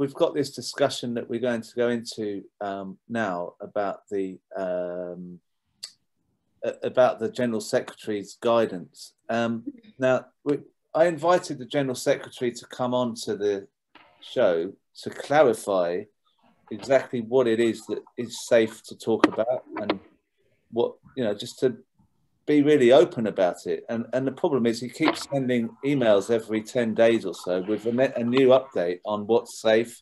we've got this discussion that we're going to go into um, now about the um, about the general secretary's guidance. Um, now, we, I invited the general secretary to come on to the show to clarify exactly what it is that is safe to talk about and what you know just to be really open about it. And and the problem is he keeps sending emails every 10 days or so with a, a new update on what's safe.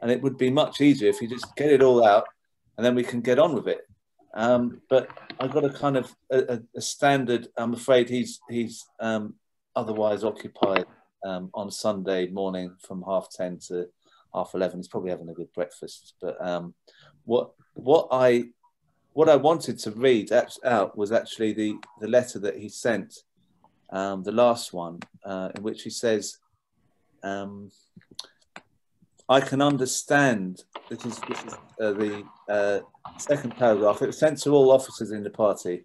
And it would be much easier if you just get it all out and then we can get on with it. Um, but i've got a kind of a, a, standard i'm afraid he's he's um, otherwise occupied um, on sunday morning from half 10 to half 11 he's probably having a good breakfast but um, what what i what I wanted to read out was actually the, the letter that he sent, um, the last one, uh, in which he says, um, I can understand, this is, this is uh, the uh, second paragraph, it was sent to all officers in the party.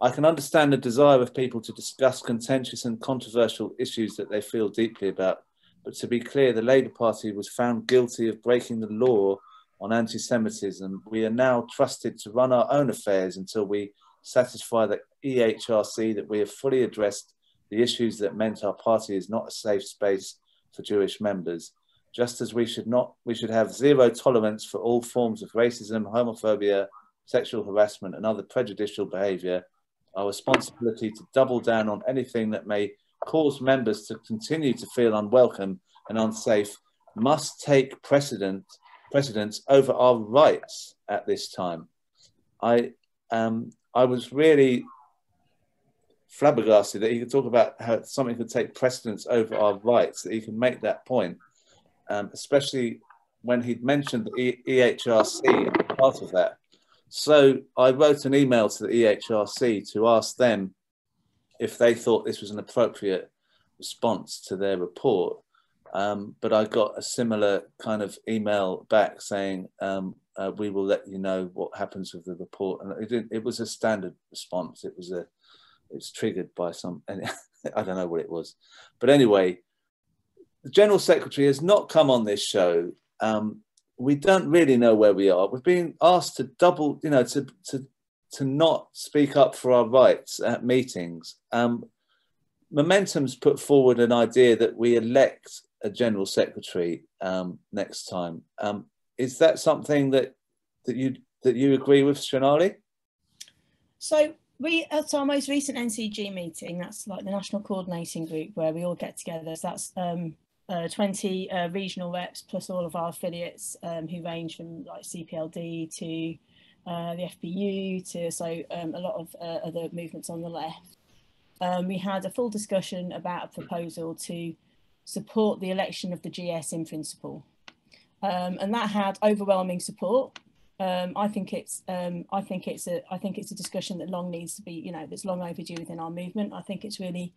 I can understand the desire of people to discuss contentious and controversial issues that they feel deeply about, but to be clear, the Labour Party was found guilty of breaking the law on anti Semitism, we are now trusted to run our own affairs until we satisfy the EHRC that we have fully addressed the issues that meant our party is not a safe space for Jewish members. Just as we should not, we should have zero tolerance for all forms of racism, homophobia, sexual harassment, and other prejudicial behaviour. Our responsibility to double down on anything that may cause members to continue to feel unwelcome and unsafe must take precedent precedence over our rights at this time. I um, I was really flabbergasted that he could talk about how something could take precedence over our rights, that he can make that point, um, especially when he'd mentioned the EHRC part of that. So I wrote an email to the EHRC to ask them if they thought this was an appropriate response to their report. Um, but I got a similar kind of email back saying, um, uh, we will let you know what happens with the report. And it, it was a standard response. It was a, it was triggered by some, I don't know what it was. But anyway, the General Secretary has not come on this show. Um, we don't really know where we are. We're being asked to double, you know, to, to, to not speak up for our rights at meetings. Um, Momentum's put forward an idea that we elect a general secretary um, next time. Um, is that something that that you that you agree with, Shrinali? So we at our most recent NCG meeting, that's like the national coordinating group where we all get together. So that's um, uh, 20 uh, regional reps plus all of our affiliates um, who range from like CLPD to uh, the FBU to so um, a lot of uh, other movements on the left. Um, we had a full discussion about a proposal to support the election of the GS in principle. Um, and that had overwhelming support. Um, I think it's um, I think it's a I think it's a discussion that long needs to be you know that's long overdue within our movement. I think it's really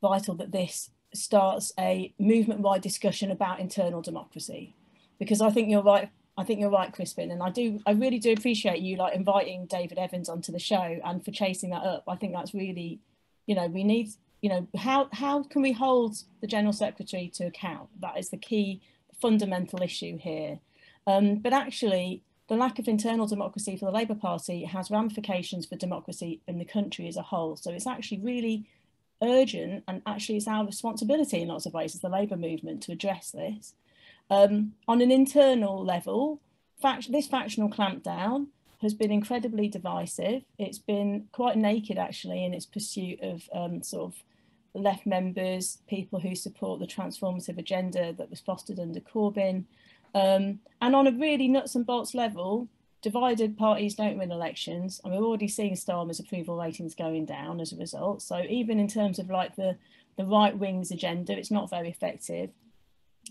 vital that this starts a movement-wide discussion about internal democracy, because I think you're right. I think you're right, Crispin, and I do. I really do appreciate you like inviting David Evans onto the show and for chasing that up. I think that's really, you know, we need you know, how, how can we hold the General Secretary to account? That is the key fundamental issue here. Um, but actually, the lack of internal democracy for the Labour Party has ramifications for democracy in the country as a whole. So it's actually really urgent and actually it's our responsibility in lots of ways as the Labour movement to address this. Um, on an internal level, fact this factional clampdown has been incredibly divisive. It's been quite naked actually in its pursuit of um, sort of left members, people who support the transformative agenda that was fostered under Corbyn. Um, and on a really nuts and bolts level, divided parties don't win elections. And we're already seeing Starmer's approval ratings going down as a result. So even in terms of like the, the right wing's agenda, it's not very effective.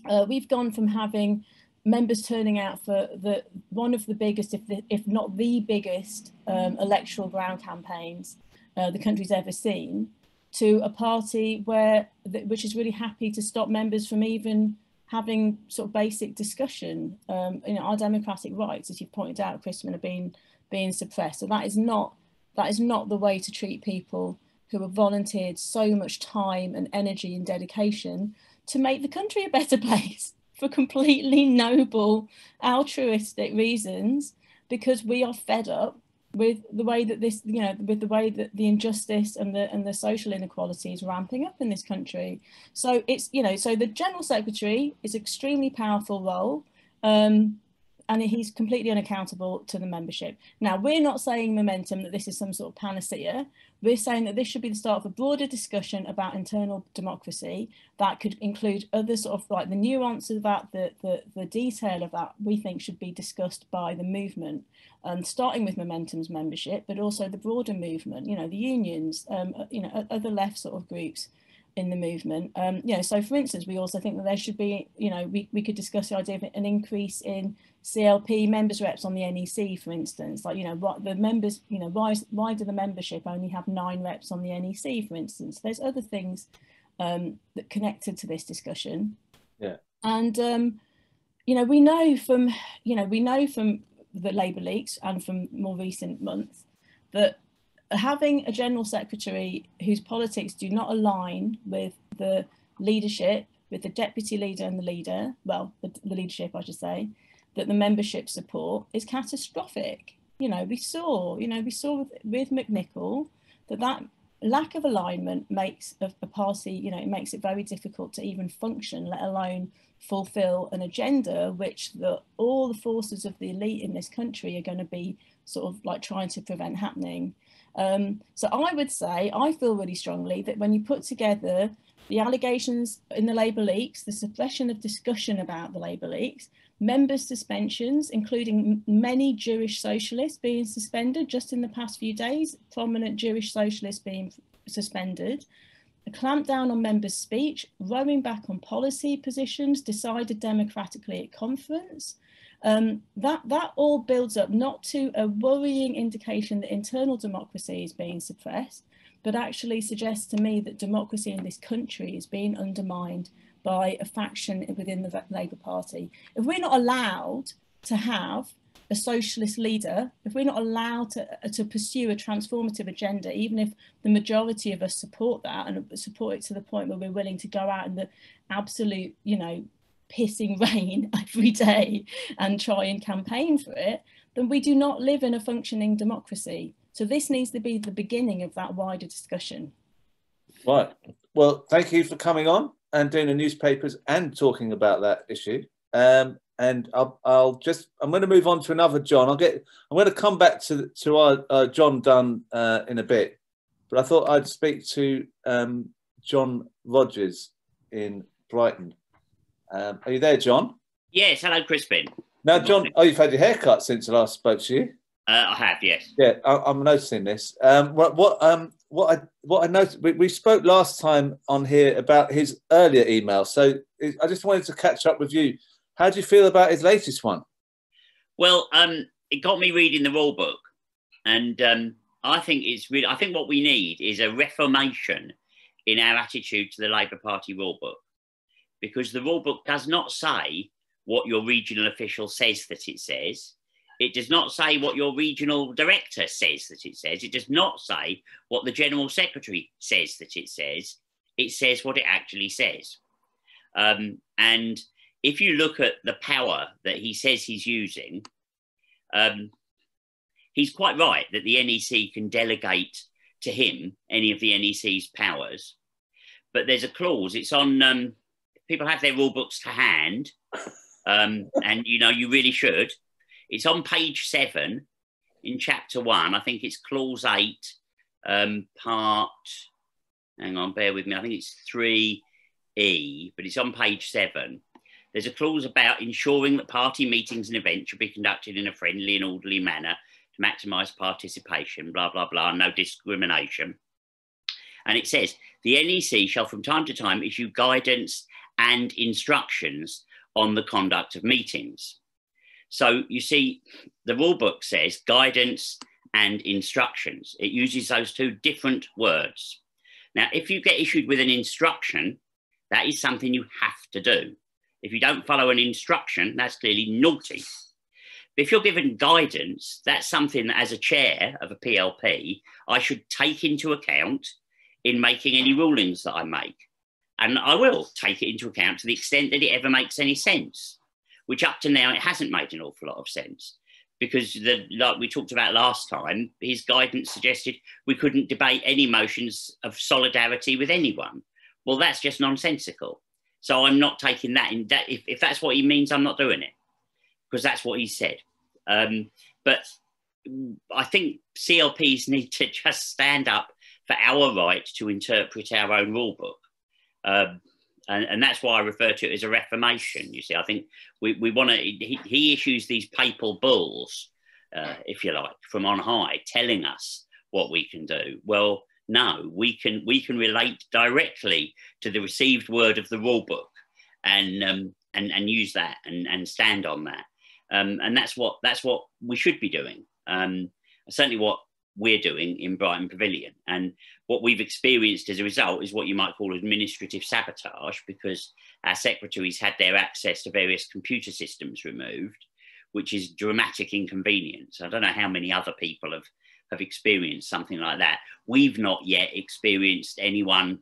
Uh, we've gone from having members turning out for the one of the biggest, if, the, if not the biggest, um, electoral ground campaigns uh, the country's ever seen, to a party where which is really happy to stop members from even having sort of basic discussion. Um, you know, our democratic rights, as you pointed out, Crispin, are being being suppressed. So that is not that is not the way to treat people who have volunteered so much time and energy and dedication to make the country a better place for completely noble, altruistic reasons because we are fed up with the way that this, you know, with the way that the injustice and the and the social inequality is ramping up in this country. So it's, you know, so the general secretary is extremely powerful role. Um, and he's completely unaccountable to the membership. Now, we're not saying momentum that this is some sort of panacea. We're saying that this should be the start of a broader discussion about internal democracy that could include other sort of like the nuances of that, the, the, the detail of that we think should be discussed by the movement, um, starting with Momentum's membership, but also the broader movement, you know, the unions, um, you know, other left sort of groups in the movement. Um, you know, so for instance, we also think that there should be, you know, we, we could discuss the idea of an increase in CLP members reps on the NEC, for instance, like, you know, what the members, you know, why, is, why do the membership only have nine reps on the NEC, for instance? There's other things um, that connected to this discussion. Yeah. And, um, you know, we know from, you know, we know from the Labour leaks and from more recent months that having a general secretary whose politics do not align with the leadership, with the deputy leader and the leader, well, the, the leadership, I should say, that the membership support is catastrophic. You know, we saw, you know, we saw with, with McNicol that that lack of alignment makes a, a party, you know, it makes it very difficult to even function, let alone fulfill an agenda which the, all the forces of the elite in this country are going to be sort of like trying to prevent happening. Um, so I would say, I feel really strongly that when you put together the allegations in the Labour leaks, the suppression of discussion about the Labour leaks, members' suspensions, including many Jewish socialists being suspended just in the past few days, prominent Jewish socialists being suspended, a clampdown on members' speech, rowing back on policy positions decided democratically at conference, um, that, that all builds up not to a worrying indication that internal democracy is being suppressed, but actually suggests to me that democracy in this country is being undermined by a faction within the Labour Party. If we're not allowed to have a socialist leader, if we're not allowed to, to pursue a transformative agenda, even if the majority of us support that and support it to the point where we're willing to go out in the absolute, you know, pissing rain every day and try and campaign for it, then we do not live in a functioning democracy. So this needs to be the beginning of that wider discussion. Right. Well, thank you for coming on and doing the newspapers and talking about that issue. Um, and I'll, I'll, just I'm going to move on to another John. I'll get I'm going to come back to to our uh, John Dunn uh, in a bit, but I thought I'd speak to um, John Rogers in Brighton. Um, are you there, John? Yes. Hello, Crispin. Now, John, oh, you've had your haircut since I last spoke to you. Uh, I have, yes. Yeah, I, am noticing this. Um, what, what, um, what I, what I noticed, we, we spoke last time on here about his earlier email. So I just wanted to catch up with you. How do you feel about his latest one? Well, um, it got me reading the rule book, and um, I think it's really. I think what we need is a reformation in our attitude to the Labour Party rule book because the rule book does not say what your regional official says that it says. It does not say what your regional director says that it says. It does not say what the general secretary says that it says. It says what it actually says. Um, and if you look at the power that he says he's using, um, he's quite right that the NEC can delegate to him any of the NEC's powers. But there's a clause, it's on um, people have their rule books to hand, um, and you know you really should. It's on page seven in chapter one. I think it's clause eight, um, part. Hang on, bear with me. I think it's three E, but it's on page seven. There's a clause about ensuring that party meetings and events should be conducted in a friendly and orderly manner to maximise participation. Blah blah blah. No discrimination. And it says the NEC shall from time to time issue guidance and instructions on the conduct of meetings. So you see, the rule book says guidance and instructions. It uses those two different words. Now, if you get issued with an instruction, that is something you have to do. If you don't follow an instruction, that's clearly naughty. But if you're given guidance, that's something that, as a chair of a PLP, I should take into account in making any rulings that I make. and I will take it into account to the extent that it ever makes any sense, which up to now it hasn't made an awful lot of sense. Because, the, like we talked about last time, his guidance suggested we couldn't debate any motions of solidarity with anyone. Well, that's just nonsensical. So I'm not taking that in that. If, if that's what he means, I'm not doing it because that's what he said. Um, but I think CLPs need to just stand up for our right to interpret our own rule book. Um, and, and, that's why I refer to it as a reformation. You see, I think we, we want to, he, he, issues these papal bulls, uh, if you like, from on high, telling us what we can do. Well, no, we can we can relate directly to the received word of the rule book, and um, and and use that and and stand on that. Um, and that's what that's what we should be doing. Um, certainly, what we're doing in Brighton Pavilion, and what we've experienced as a result is what you might call administrative sabotage, because our secretaries had their access to various computer systems removed, which is dramatic inconvenience. I don't know how many other people have have experienced something like that. We've not yet experienced anyone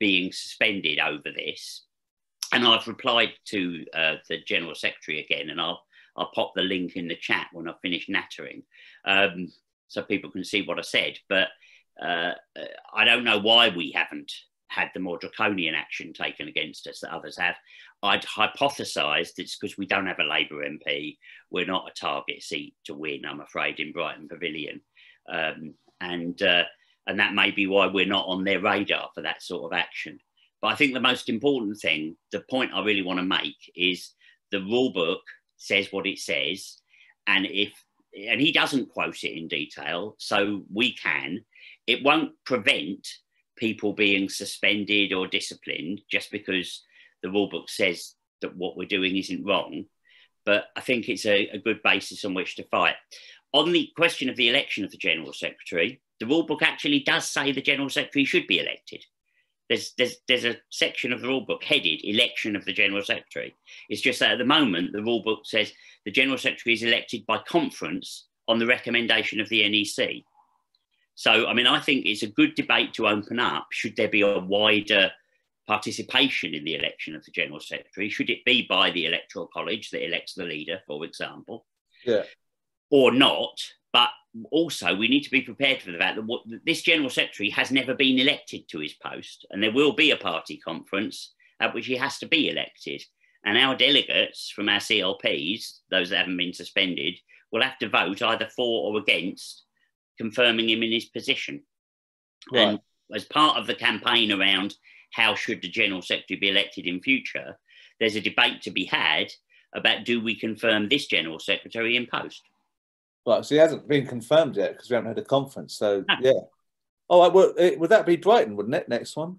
being suspended over this. And I've replied to uh, the General Secretary again, and I'll, I'll pop the link in the chat when I finish nattering um, so people can see what I said. But uh, I don't know why we haven't had the more draconian action taken against us that others have. I'd hypothesised it's because we don't have a Labour MP. We're not a target seat to win, I'm afraid, in Brighton Pavilion um, and uh, and that may be why we're not on their radar for that sort of action. But I think the most important thing, the point I really want to make, is the rule book says what it says, and if and he doesn't quote it in detail, so we can. It won't prevent people being suspended or disciplined just because the rule book says that what we're doing isn't wrong. But I think it's a, a good basis on which to fight on the question of the election of the General Secretary, the rule book actually does say the General Secretary should be elected. There's, there's, there's a section of the rule book headed election of the General Secretary. It's just that at the moment, the rule book says the General Secretary is elected by conference on the recommendation of the NEC. So, I mean, I think it's a good debate to open up. Should there be a wider participation in the election of the General Secretary? Should it be by the Electoral College that elects the leader, for example? Yeah or not. But also, we need to be prepared for the fact that what, this general secretary has never been elected to his post, and there will be a party conference at which he has to be elected. And our delegates from our CLPs, those that haven't been suspended, will have to vote either for or against confirming him in his position. Right. And as part of the campaign around how should the general secretary be elected in future, there's a debate to be had about do we confirm this general secretary in post. Right, so he hasn't been confirmed yet because we haven't had a conference. So no. yeah. Oh, well, it, would that be Brighton, wouldn't it? Next one.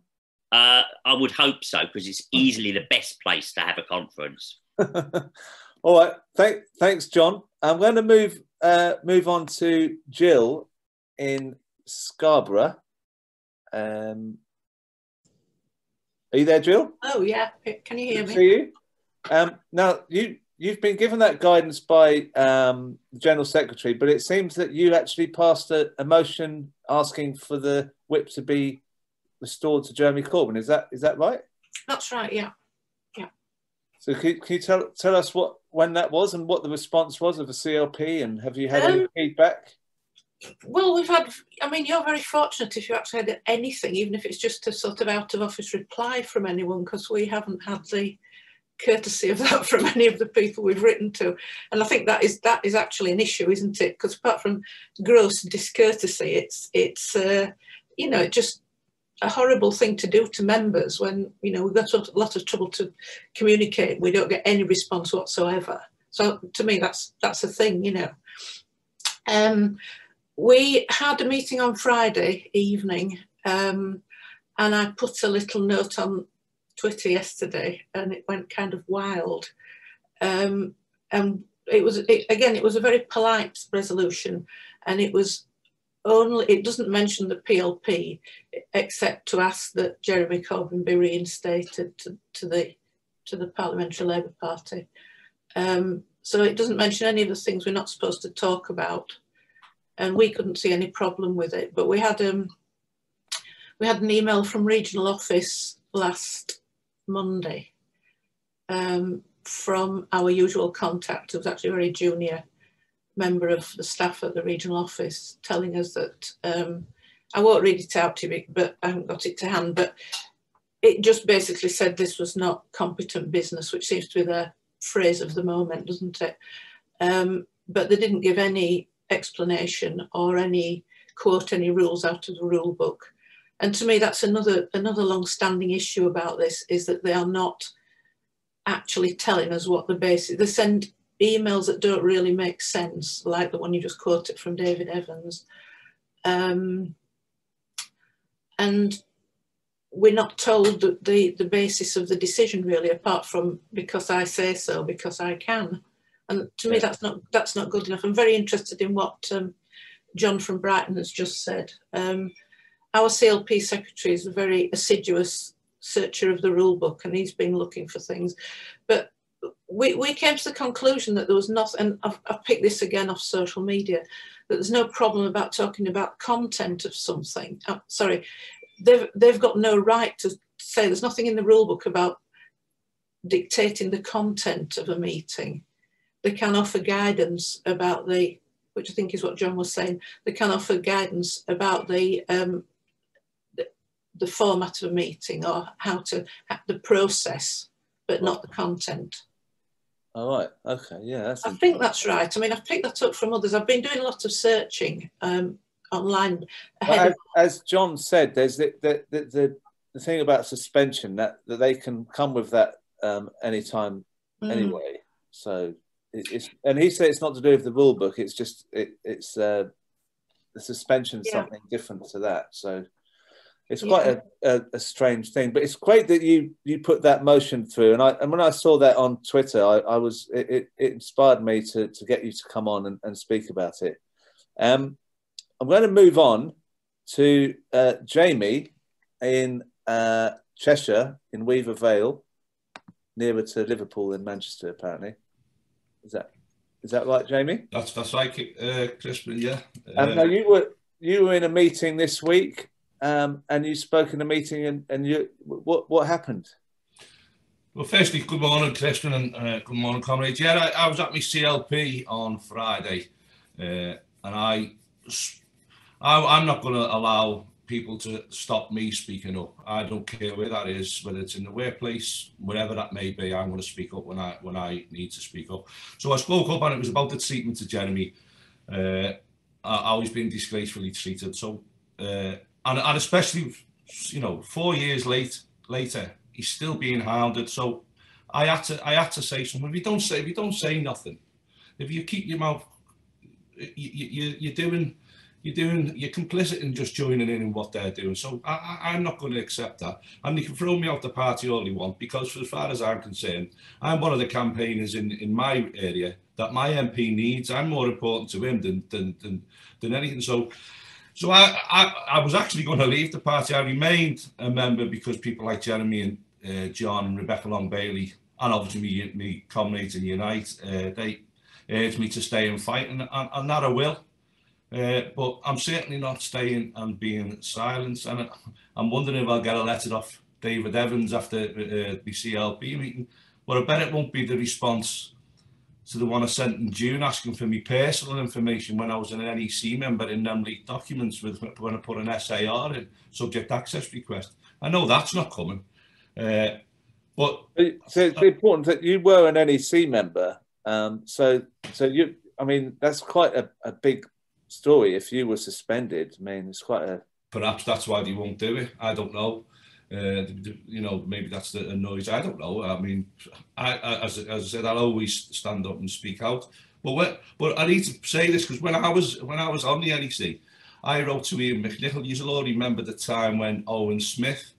Uh, I would hope so because it's easily the best place to have a conference. All right, Thank, thanks, John. I'm going to move uh, move on to Jill in Scarborough. Um, are you there, Jill? Oh yeah, can you hear me? See you. Um, now you you've been given that guidance by um, the general secretary, but it seems that you actually passed a, a, motion asking for the whip to be restored to Jeremy Corbyn. Is that is that right? That's right. Yeah, yeah. So can, can you tell tell us what when that was and what the response was of the CLP, and have you had um, any feedback? Well, we've had. I mean, you're very fortunate if you actually had anything, even if it's just a sort of out of office reply from anyone, because we haven't had the courtesy of that from any of the people we've written to. And I think that is that is actually an issue, isn't it? Because apart from gross discourtesy, it's it's uh, you know just a horrible thing to do to members when you know we've got a lot of trouble to communicate. We don't get any response whatsoever. So to me, that's that's a thing, you know. Um, we had a meeting on Friday evening, um, and I put a little note on Twitter yesterday, and it went kind of wild. Um, and it was it, again, it was a very polite resolution, and it was only it doesn't mention the PLP except to ask that Jeremy Corbyn be reinstated to, to the to the Parliamentary Labour Party. Um, so it doesn't mention any of the things we're not supposed to talk about, and we couldn't see any problem with it. But we had um, we had an email from regional office last Monday um, from our usual contact, who was actually a very junior member of the staff at the regional office, telling us that um, I won't read it out to you, but I haven't got it to hand. But it just basically said this was not competent business, which seems to be the phrase of the moment, doesn't it? Um, but they didn't give any explanation or any quote any rules out of the rule book. And to me, that's another another long-standing issue about this is that they are not actually telling us what the basis They send emails that don't really make sense, like the one you just quoted from David Evans. Um, and we're not told that the, the basis of the decision really, apart from because I say so, because I can. And to me, that's not that's not good enough. I'm very interested in what um, John from Brighton has just said. Um, our CLP secretary is a very assiduous searcher of the rule book and he's been looking for things. But we, we came to the conclusion that there was nothing, and I've, I've picked this again off social media, that there's no problem about talking about content of something. Uh, sorry, they've, they've got no right to say there's nothing in the rule book about dictating the content of a meeting. They can offer guidance about the, which I think is what John was saying, they can offer guidance about the um, the, format of a meeting or how to, the process, but not the content. All right. Okay. Yeah. I think that's right. I mean, I've picked that up from others. I've been doing a lot of searching um, online. As, as, John said, there's the the, the the, the thing about suspension that, that they can come with that um, anytime mm. anyway. So it, it's and he said it's not to do with the rule book. It's just it, it's uh, the suspension yeah. something different to that. So it's quite yeah. a, a, a, strange thing, but it's great that you you put that motion through. And I and when I saw that on Twitter, I, I was it, it, inspired me to to get you to come on and, and speak about it. Um, I'm going to move on to uh, Jamie in uh, Cheshire in Weaver Vale, nearer to Liverpool than Manchester, apparently. Is that is that right, Jamie? That's that's right, uh, Crispin. Yeah. Um, uh, now you were you were in a meeting this week um, and you spoke in a meeting, and, and you what what happened? Well, firstly, good morning, Christian, and uh, good morning, comrades. Yeah, I, I, was at my CLP on Friday, uh, and I, I am not going to allow people to stop me speaking up. I don't care where that is, whether it's in the workplace, wherever that may be. I'm going to speak up when I when I need to speak up. So I spoke up, and it was about the treatment to Jeremy. Uh, I, was being disgracefully treated. So. Uh, and, and especially, you know, four years late later, he's still being hounded. So I had to I had to say something. If you don't say if you don't say nothing, if you keep your mouth, you, you you're doing you're doing you're complicit in just joining in in what they're doing. So I, I, am not going to accept that. And they can throw me out the party all they want because, as far as I'm concerned, I'm one of the campaigners in in my area that my MP needs. I'm more important to him than than than, than anything. So so I, I, I, was actually going to leave the party. I remained a member because people like Jeremy and uh, John and Rebecca Long Bailey, and obviously me, me comrades in Unite, uh, they urged me to stay and fight, and, and, and that I will. Uh, but I'm certainly not staying and being silent. And I'm wondering if I'll get a letter off David Evans after uh, the CLP meeting. But I bet it won't be the response to the one I sent in June asking for me personal information when I was an NEC member in them leaked documents with when I put an SAR in, subject access request. I know that's not coming. Uh, but so it's important that you were an NEC member. Um, so so you I mean that's quite a, a big story if you were suspended. I mean it's quite a perhaps that's why they won't do it. I don't know. Uh, you know, maybe that's the noise. I don't know. I mean, I, as, as I said, I'll always stand up and speak out. But when, but I need to say this because when I was when I was on the NEC, I wrote to Iain McNicol. You'll all remember the time when Owen Smith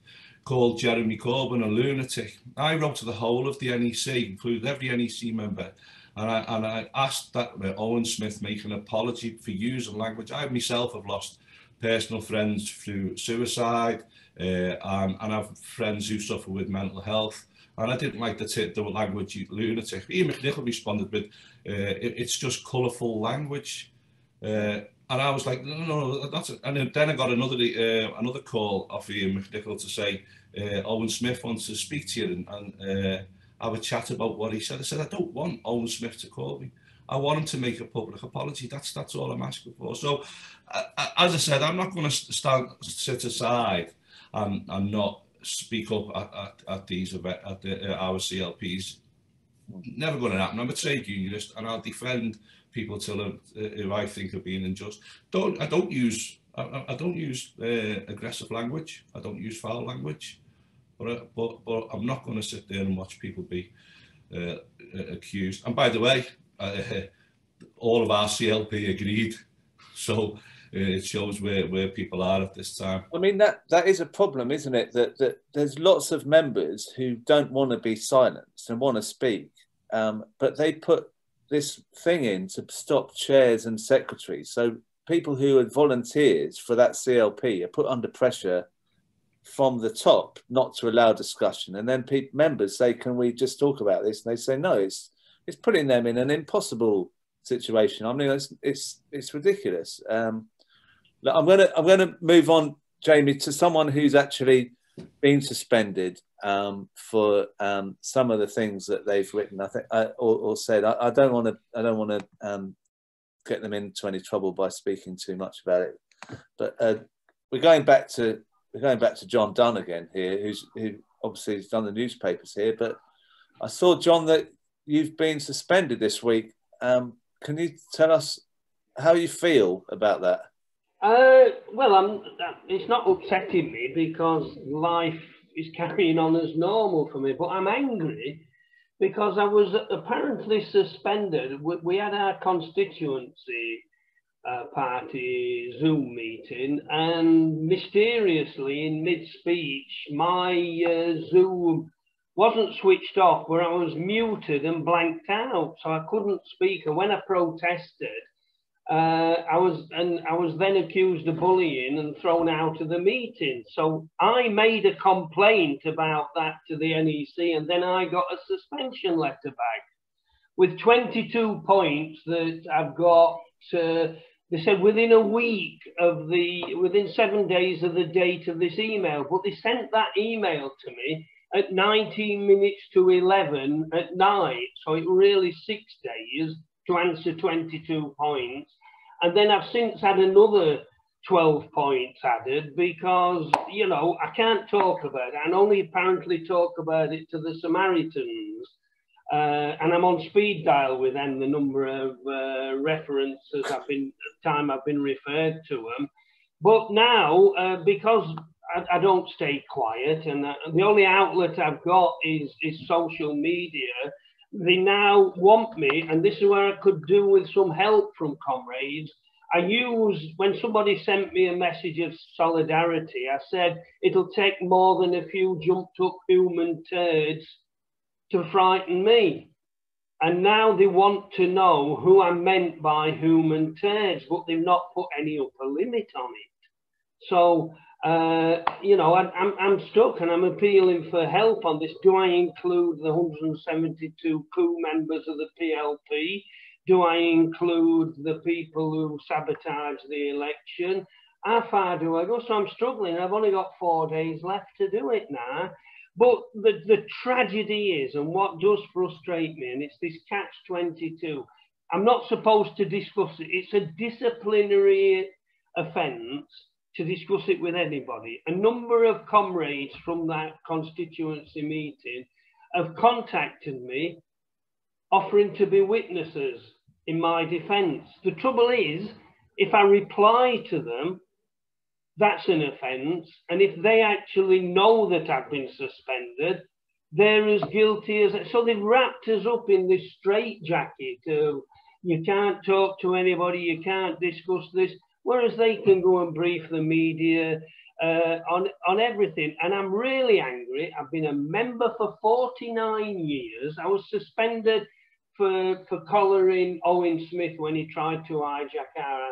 called Jeremy Corbyn a lunatic. I wrote to the whole of the NEC, including every NEC member, and I, and I asked that Owen Smith make an apology for of language. I myself have lost personal friends through suicide, uh, and I have friends who suffer with mental health. And I didn't like the, the language lunatic. Iain McNicol responded with, uh, it, it's just colourful language. Uh, and I was like, no, no, no that's it. And then I got another uh, another call off Iain McNicol to say uh, Owen Smith wants to speak to you and, and uh, have a chat about what he said. I said, I don't want Owen Smith to call me. I want him to make a public apology. That's that's all I'm asking for. So, uh, as I said, I'm not going to stand sit aside and, and not speak up at, at, at these event, at the, uh, our CLPs. Never going to happen. I'm a trade unionist, and I'll defend people till uh, who I think are being unjust. Don't I don't use I, I don't use uh, aggressive language. I don't use foul language. But, uh, but, but I'm not going to sit there and watch people be uh, accused. And by the way, uh, all of our CLP agreed. So uh, it shows where, where people are at this time. I mean, that, that is a problem, isn't it? That, that there's lots of members who don't want to be silenced and want to speak, um, but they put this thing in to stop chairs and secretaries. So people who are volunteers for that CLP are put under pressure from the top not to allow discussion. And then pe- members say, "Can we just talk about this?" And they say, "No, it's it's putting them in an impossible situation. I mean, it's it's, it's ridiculous." Um, I'm gonna I'm gonna move on, Jamie, to someone who's actually been suspended um, for um, some of the things that they've written. I think uh, or, or, said. I, don't want to I don't want to um, get them into any trouble by speaking too much about it. But uh, we're going back to we're going back to John Dunn again here, who's who obviously has done the newspapers here. But I saw John that you've been suspended this week. Um, can you tell us how you feel about that? Uh, well, I'm, it's not upsetting me because life is carrying on as normal for me, but I'm angry because I was apparently suspended. We, had our constituency uh, party Zoom meeting, and mysteriously, in mid speech, my uh, Zoom wasn't switched off, where I was muted and blanked out, so I couldn't speak. And when I protested, uh, I was and I was then accused of bullying and thrown out of the meeting. So I made a complaint about that to the NEC, and then I got a suspension letter back with 22 points that I've got. Uh, they said within a week of the within seven days of the date of this email, but they sent that email to me at 19 minutes to 11 at night. So it really six days to answer 22 points. And then I've since had another 12 points added because, you know, I can't talk about it. Only apparently talk about it to the Samaritans. Uh, and I'm on speed dial with them, the number of uh, references I've been, time I've been referred to them. But now, uh, because I, I, don't stay quiet and uh, the only outlet I've got is, is social media, they now want me, and this is where I could do with some help from comrades. I use when somebody sent me a message of solidarity, I said it'll take more than a few jumped up human turds to frighten me. And now they want to know who I meant by human turds, but they've not put any upper limit on it. So uh, you know, I, I'm, I'm stuck and I'm appealing for help on this. Do I include the 172 coup members of the PLP? Do I include the people who sabotage the election? How far do I go? So I'm struggling. I've only got four days left to do it now. But the, the tragedy is, and what does frustrate me, and it's this catch 22. I'm not supposed to discuss it. It's a disciplinary offence to discuss it with anybody. A number of comrades from that constituency meeting have contacted me offering to be witnesses in my defence. The trouble is, if I reply to them, that's an offence. And if they actually know that I've been suspended, they're as guilty as. So they've wrapped us up in this straitjacket of you can't talk to anybody, you can't discuss this whereas they can go and brief the media uh, on, on everything. And I'm really angry. I've been a member for 49 years. I was suspended for, for collaring Owen Smith when he tried to hijack our,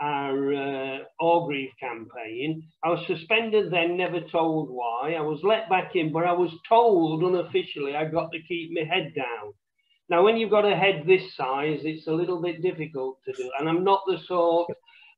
our uh, Orgreave campaign. I was suspended then, never told why. I was let back in, but I was told unofficially I got to keep my head down. Now, when you've got a head this size, it's a little bit difficult to do. And I'm not the sort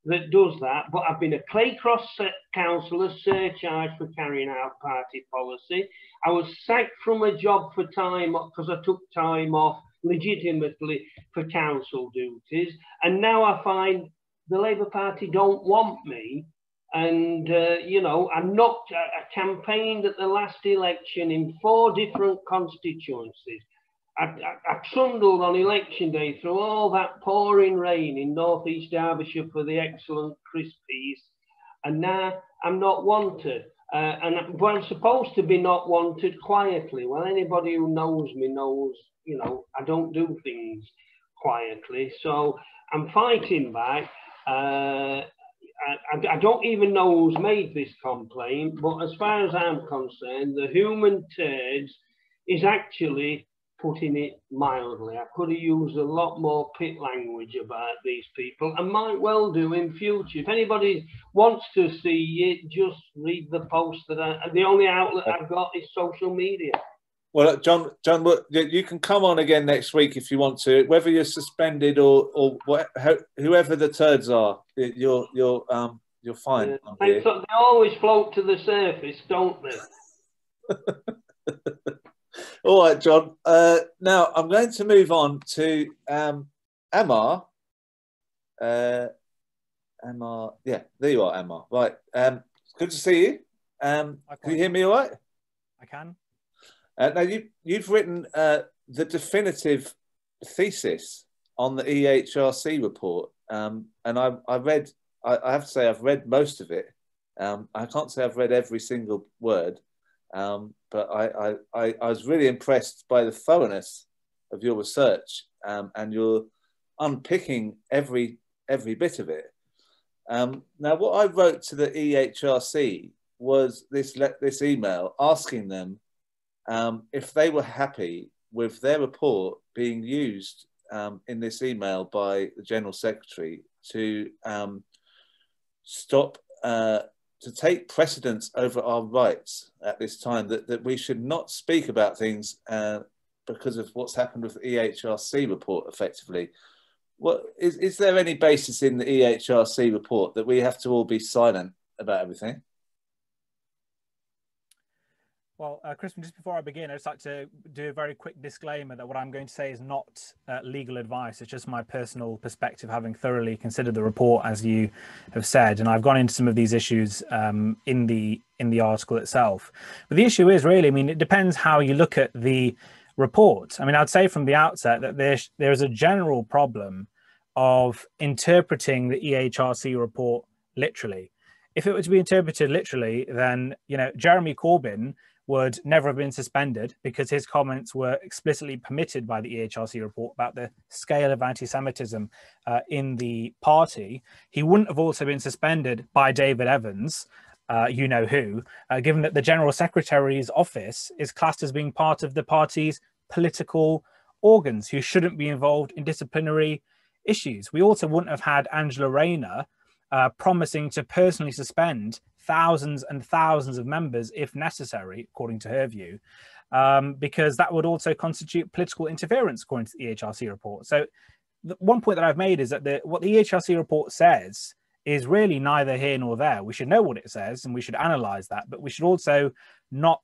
that does that, but I've been a Clay Cross councillor surcharged for carrying out party policy. I was sacked from a job for time off because I took time off legitimately for council duties. And now I find the Labour Party don't want me. And, uh, you know, I knocked, I campaigned at the last election in four different constituencies. I, I, I, trundled on election day through all that pouring rain in northeast Derbyshire for the excellent Chris Peace, and now I'm not wanted. Uh, and I'm supposed to be not wanted quietly. Well, anybody who knows me knows, you know, I don't do things quietly. So I'm fighting back. Uh, I, I, don't even know who's made this complaint, but as far as I'm concerned, the human turds is actually putting it mildly. I could have used a lot more pit language about these people and might well do in future. If anybody wants to see it, just read the post that I, the only outlet I've got is social media. Well, John, John, you can come on again next week if you want to. Whether you're suspended or or whoever the turds are, you're you're um you're fine. Yeah, they always float to the surface, don't they? All right, John. Uh, now I'm going to move on to um, Emma. Uh, Emma, yeah, there you are, Emma. Right, um, good to see you. Um, can you hear me all right? I can. Uh, now you you've written uh, the definitive thesis on the EHRC report, um, and I, I read. I, I, have to say I've read most of it. Um, I can't say I've read every single word, um, but I, I, I, was really impressed by the thoroughness of your research um, and your unpicking every every bit of it. Um, now, what I wrote to the EHRC was this this email asking them um, if they were happy with their report being used um, in this email by the General Secretary to um, stop uh, to take precedence over our rights at this time, that, that we should not speak about things uh, because of what's happened with the EHRC report effectively. What, is, is there any basis in the EHRC report that we have to all be silent about everything? Well, uh, just before I begin, I'd just like to do a very quick disclaimer that what I'm going to say is not uh, legal advice. It's just my personal perspective, having thoroughly considered the report, as you have said, and I've gone into some of these issues um, in the in the article itself. But the issue is really, I mean, it depends how you look at the report. I mean, I'd say from the outset that there's there is a general problem of interpreting the EHRC report literally. If it were to be interpreted literally, then you know Jeremy Corbyn would never have been suspended because his comments were explicitly permitted by the EHRC report about the scale of anti Semitism uh, in the party. He wouldn't have also been suspended by David Evans. Uh, you know who, uh, given that the General Secretary's office is classed as being part of the party's political organs who shouldn't be involved in disciplinary issues. We also wouldn't have had Angela Rayner uh, promising to personally suspend thousands and thousands of members if necessary, according to her view, um, because that would also constitute political interference, according to the EHRC report. So, the one point that I've made is that the, what the EHRC report says is really neither here nor there. We should know what it says and we should analyze that, but we should also not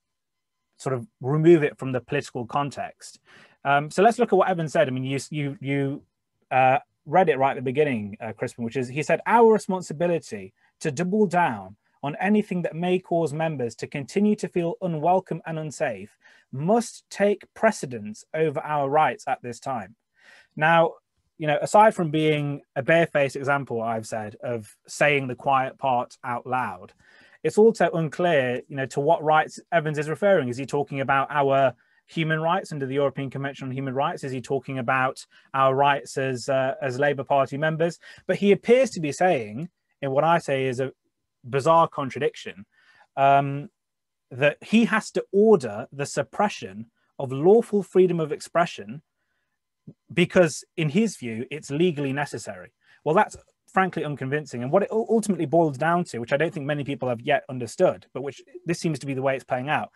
sort of remove it from the political context. Um, so let's look at what Evan said. I mean, you you you uh, read it right at the beginning, uh, Crispin, which is he said our responsibility to double down on anything that may cause members to continue to feel unwelcome and unsafe must take precedence over our rights at this time. Now, you know, aside from being a barefaced example, I've said, of saying the quiet part out loud, it's also unclear, you know, to what rights Evans is referring. Is he talking about our human rights under the European Convention on Human Rights? Is he talking about our rights as uh, as Labour Party members? But he appears to be saying, in what I say is a bizarre contradiction um, that he has to order the suppression of lawful freedom of expression because, in his view, it's legally necessary. Well, that's frankly unconvincing. And what it ultimately boils down to, which I don't think many people have yet understood, but which this seems to be the way it's playing out,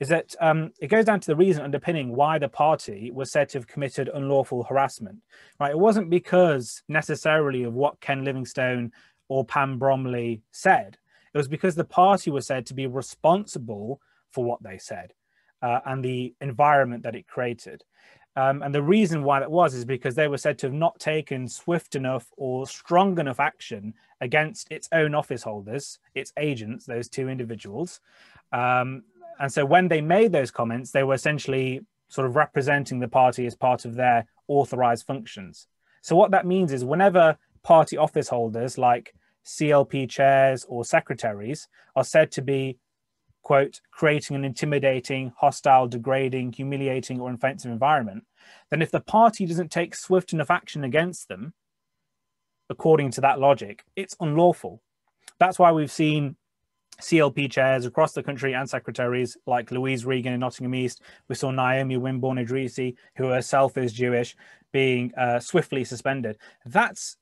is that um, it goes down to the reason underpinning why the party was said to have committed unlawful harassment. Right? It wasn't because necessarily of what Ken Livingstone or Pam Bromley said. It was because the party was said to be responsible for what they said uh, and the environment that it created. Um, and the reason why that was is because they were said to have not taken swift enough or strong enough action against its own office holders, its agents, those two individuals. Um, and so when they made those comments, they were essentially sort of representing the party as part of their authorized functions. So what that means is whenever party office holders like CLP chairs or secretaries are said to be quote, creating an intimidating, hostile, degrading, humiliating, or offensive environment, then if the party doesn't take swift enough action against them, according to that logic, it's unlawful. That's why we've seen CLP chairs across the country and secretaries like Louise Regan in Nottingham East. We saw Naomi Wimborne Idrissi, who herself is Jewish, being uh, swiftly suspended. That's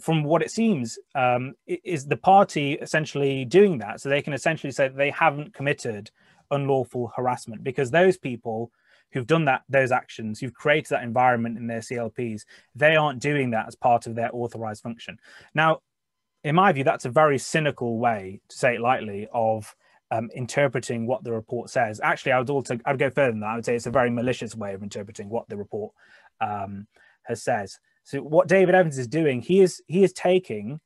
from what it seems, um, is the party essentially doing that? So they can essentially say they haven't committed unlawful harassment because those people who've done that those actions who've created that environment in their clps they aren't doing that as part of their authorized function. Now in my view that's a very cynical way to say it lightly of um, interpreting what the report says. Actually i would also i'd go further than that. I would say it's a very malicious way of interpreting what the report um, has says so what David Evans is doing, he is he is taking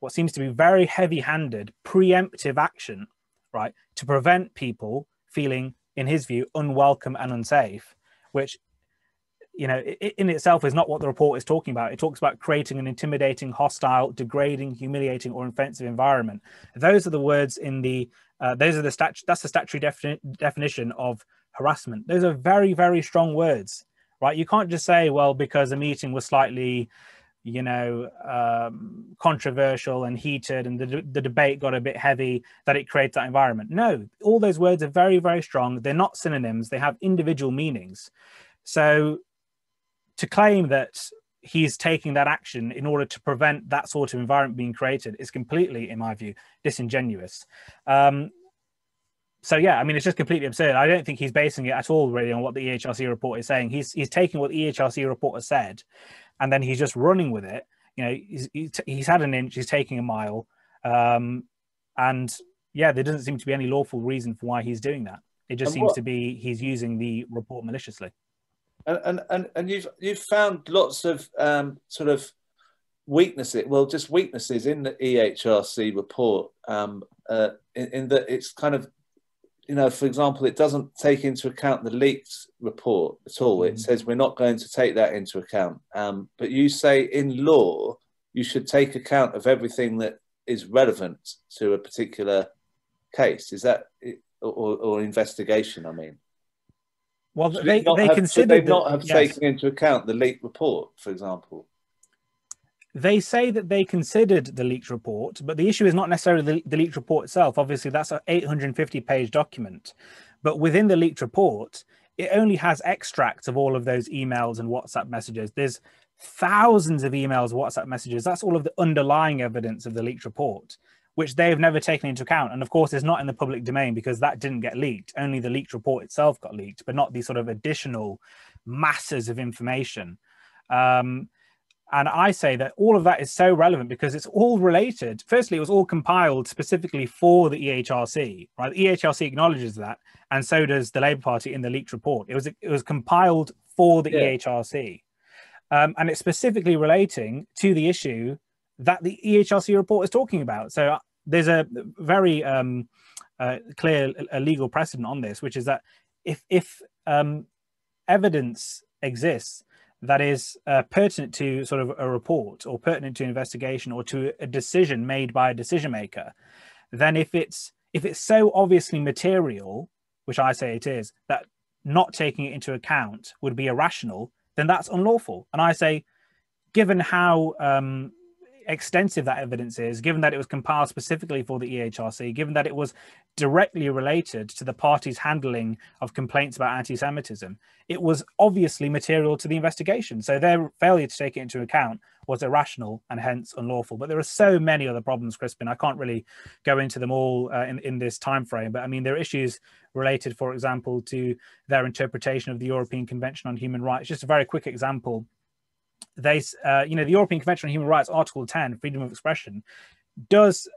what seems to be very heavy-handed, preemptive action, right, to prevent people feeling, in his view, unwelcome and unsafe, which you know in itself is not what the report is talking about. It talks about creating an intimidating hostile degrading humiliating or offensive environment. Those are the words in the uh, those are the stat that's the statutory defini- definition of harassment. Those are very very strong words right? You can't just say, well, because a meeting was slightly, you know, um, controversial and heated and the, the debate got a bit heavy that it creates that environment. No, all those words are very, very strong. They're not synonyms, they have individual meanings. So to claim that he's taking that action in order to prevent that sort of environment being created is completely, in my view, disingenuous. Um, so yeah, I mean, it's just completely absurd. I don't think he's basing it at all really on what the EHRC report is saying. He's he's taking what the EHRC report has said, and then he's just running with it. You know, he's he's, he's had an inch, he's taking a mile, um, and yeah, there doesn't seem to be any lawful reason for why he's doing that. It just and seems what, to be he's using the report maliciously. And and and, and you've you've found lots of um, sort of weaknesses, well, just weaknesses in the EHRC report, um, uh, in, in that it's kind of you know, for example, it doesn't take into account the leaked report at all. Mm. It says we're not going to take that into account. Um, but you say in law, you should take account of everything that is relevant to a particular case. Is that or, or investigation? I mean, well, they, they, have, they not have yes. taken into account the leaked report, for example they say that they considered the leaked report, but the issue is not necessarily the, the leaked report itself. Obviously, that's an 850 page document. But within the leaked report, it only has extracts of all of those emails and WhatsApp messages. There's thousands of emails, WhatsApp messages. That's all of the underlying evidence of the leaked report, which they've never taken into account. And of course, it's not in the public domain because that didn't get leaked. Only the leaked report itself got leaked, but not the sort of additional masses of information. Um, and I say that all of that is so relevant because it's all related. Firstly, it was all compiled specifically for the EHRC, right? The EHRC acknowledges that, and so does the Labour Party in the leaked report. It was it was compiled for the yeah. EHRC, um, and it's specifically relating to the issue that the EHRC report is talking about. So uh, there's a very um, uh, clear a legal precedent on this, which is that if if um, evidence exists that is uh, pertinent to sort of a report or pertinent to investigation or to a decision made by a decision maker, then if it's if it's so obviously material, which I say it is, that not taking it into account would be irrational, then that's unlawful. And I say, given how um, extensive that evidence is, given that it was compiled specifically for the EHRC, given that it was directly related to the party's handling of complaints about anti Semitism, it was obviously material to the investigation. So their failure to take it into account was irrational and hence unlawful. But there are so many other problems, Crispin. I can't really go into them all uh, in, in this time frame. But I mean, there are issues related, for example, to their interpretation of the European Convention on Human Rights. Just a very quick example they, uh, you know, the European Convention on Human Rights, Article 10, freedom of expression, does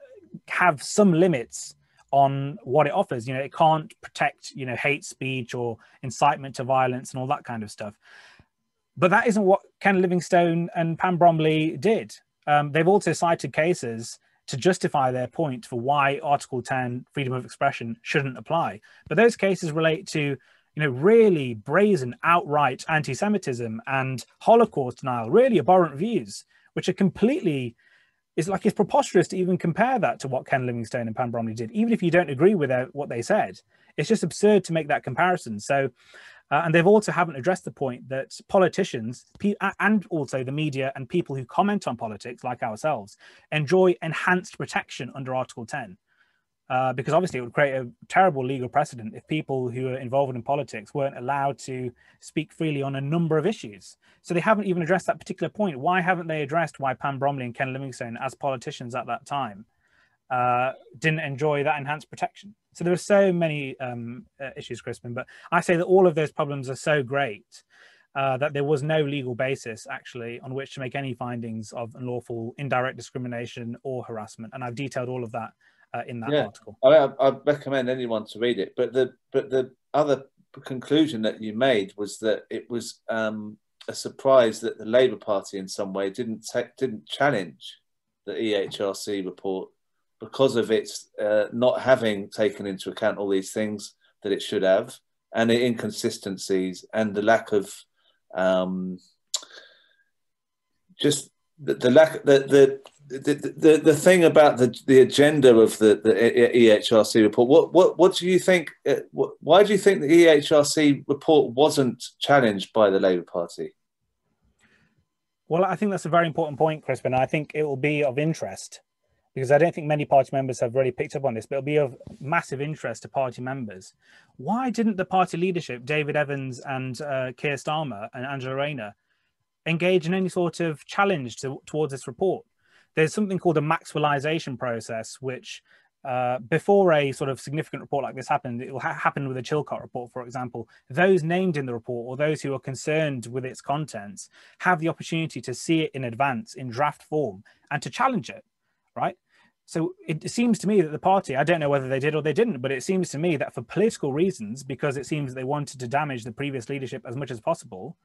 have some limits on what it offers. You know, it can't protect, you know, hate speech or incitement to violence and all that kind of stuff. But that isn't what Ken Livingstone and Pam Bromley did. Um, they've also cited cases to justify their point for why Article 10 freedom of expression shouldn't apply. But those cases relate to, you know, really brazen, outright anti-Semitism and Holocaust denial, really abhorrent views, which are completely it's like it's preposterous to even compare that to what Ken Livingstone and Pam Bromley did, even if you don't agree with what they said. It's just absurd to make that comparison. So, uh, and they've also haven't addressed the point that politicians and also the media and people who comment on politics, like ourselves, enjoy enhanced protection under Article 10 uh, because obviously it would create a terrible legal precedent if people who are involved in politics weren't allowed to speak freely on a number of issues. So they haven't even addressed that particular point. Why haven't they addressed why Pam Bromley and Ken Livingstone, as politicians at that time, uh, didn't enjoy that enhanced protection? So there are so many um, uh, issues, Crispin, but I say that all of those problems are so great uh, that there was no legal basis actually on which to make any findings of unlawful indirect discrimination or harassment. And I've detailed all of that uh, in that yeah. article. I, I, recommend anyone to read it. But the but the other conclusion that you made was that it was um, a surprise that the Labour Party in some way didn't didn't challenge the EHRC report because of its uh, not having taken into account all these things that it should have and the inconsistencies and the lack of um, just the, the lack the, the the, the, the thing about the, the agenda of the, the EHRC report, what, what, what do you think? Uh, why do you think the EHRC report wasn't challenged by the Labour Party? Well, I think that's a very important point, Crispin. I think it will be of interest because I don't think many party members have really picked up on this, but it'll be of massive interest to party members. Why didn't the party leadership, David Evans and uh, Keir Starmer and Angela Rayner, engage in any sort of challenge to, towards this report? There's something called a Maxwellization process, which uh, before a sort of significant report like this happened, it will ha- happen with a Chilcot report, for example. Those named in the report or those who are concerned with its contents have the opportunity to see it in advance in draft form and to challenge it, right? So it seems to me that the party, I don't know whether they did or they didn't, but it seems to me that for political reasons, because it seems that they wanted to damage the previous leadership as much as possible,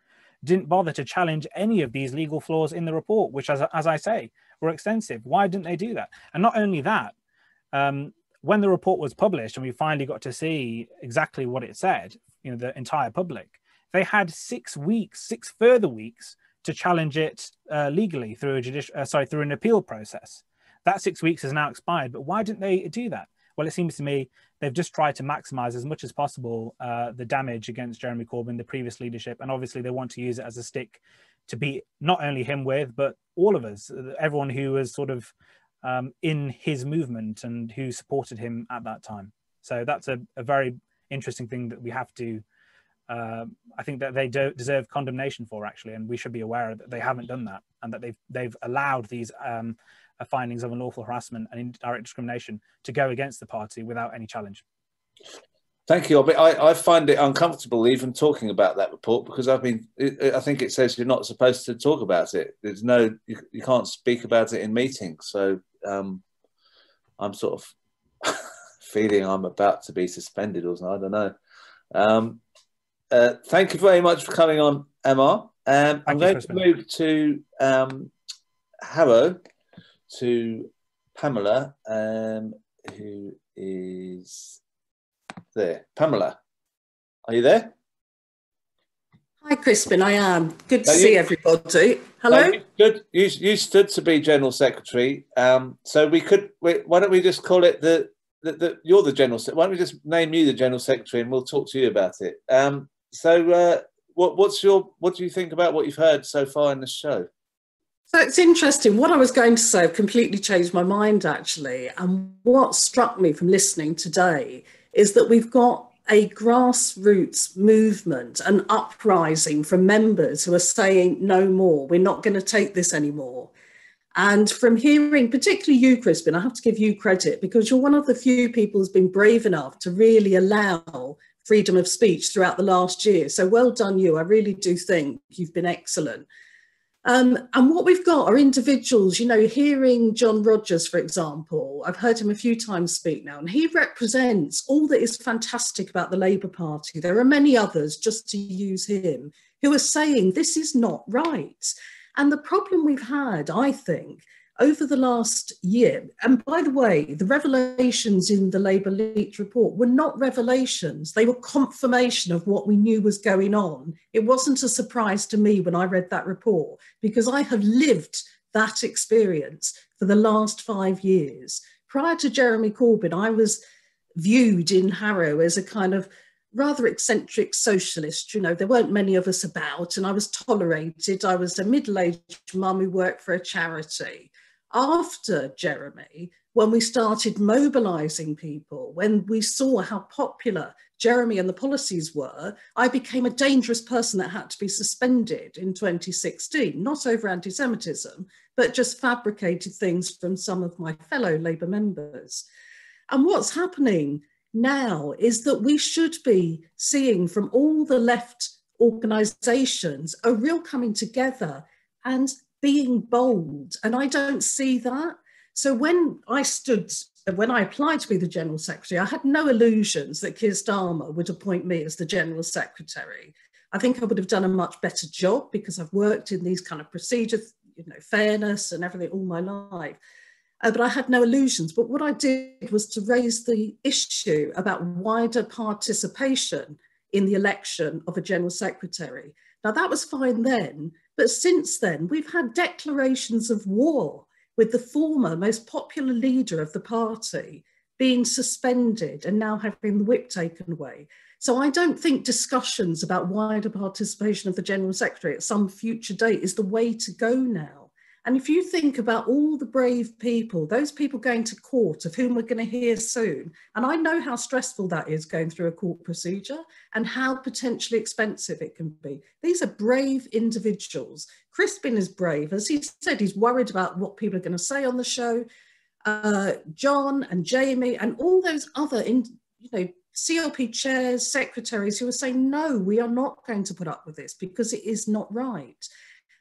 didn't bother to challenge any of these legal flaws in the report, which, as, as I say, were extensive. Why didn't they do that? And not only that, um, when the report was published and we finally got to see exactly what it said, you know, the entire public, they had six weeks, six further weeks to challenge it uh, legally through a judicial, uh, sorry, through an appeal process. That six weeks has now expired, but why didn't they do that? Well, it seems to me they've just tried to maximize as much as possible uh, the damage against Jeremy Corbyn, the previous leadership, and obviously they want to use it as a stick to beat not only him with, but all of us, everyone who was sort of um, in his movement and who supported him at that time. So that's a, a very interesting thing that we have to. Uh, I think that they don't deserve condemnation for actually, and we should be aware that they haven't done that, and that they've they've allowed these um, findings of unlawful harassment and indirect discrimination to go against the party without any challenge. Thank you. I, I find it uncomfortable even talking about that report because I've been. I think it says you're not supposed to talk about it. There's no. You, you can't speak about it in meetings. So um, I'm sort of feeling I'm about to be suspended or something. I don't know. Um, uh, thank you very much for coming on, Emma. Um, I'm going to move to um, Harrow to Pamela, um, who is there. Pamela, are you there? Hi, Crispin. I am. Good to see you, everybody. Hello. You, good. You, you stood to be general secretary. Um, so we could. why don't we just call it the, the, the You're the general. Why don't we just name you the general secretary and we'll talk to you about it. Um, so uh, what, what's your what do you think about what you've heard so far in the show? So it's interesting. What I was going to say, I've completely changed my mind actually. And what struck me from listening today is that we've got a grassroots movement, an uprising from members who are saying, no more, we're not going to take this anymore. And from hearing, particularly you, Crispin, I have to give you credit because you're one of the few people who's been brave enough to really allow freedom of speech throughout the last year. So well done, you. I really do think you've been excellent. Um, and what we've got are individuals, you know, hearing John Rogers, for example, I've heard him a few times speak now, and he represents all that is fantastic about the Labour Party. There are many others, just to use him, who are saying this is not right. And the problem we've had, I think, over the last year, and by the way, the revelations in the Labour leaked report were not revelations, they were confirmation of what we knew was going on. It wasn't a surprise to me when I read that report because I have lived that experience for the last five years. Prior to Jeremy Corbyn, I was viewed in Harrow as a kind of rather eccentric socialist. You know, there weren't many of us about, and I was tolerated. I was a middle aged mum who worked for a charity after Jeremy, when we started mobilizing people, when we saw how popular Jeremy and the policies were, I became a dangerous person that had to be suspended in 2016, not over anti Semitism, but just fabricated things from some of my fellow Labour members. And what's happening now is that we should be seeing from all the left organisations a real coming together and being bold. And I don't see that. So when I stood, when I applied to be the General Secretary, I had no illusions that Keir Starmer would appoint me as the General Secretary. I think I would have done a much better job because I've worked in these kind of procedures, you know, fairness and everything all my life. Uh, but I had no illusions. But what I did was to raise the issue about wider participation in the election of a General Secretary. Now, that was fine then, but since then, we've had declarations of war with the former most popular leader of the party being suspended and now having the whip taken away. So I don't think discussions about wider participation of the General Secretary at some future date is the way to go now. And if you think about all the brave people, those people going to court, of whom we're going to hear soon, and I know how stressful that is going through a court procedure and how potentially expensive it can be. These are brave individuals. Crispin is brave. As he said, he's worried about what people are going to say on the show. Uh, John and Jamie and all those other, in, you know, CLP chairs, secretaries who are saying, no, we are not going to put up with this because it is not right.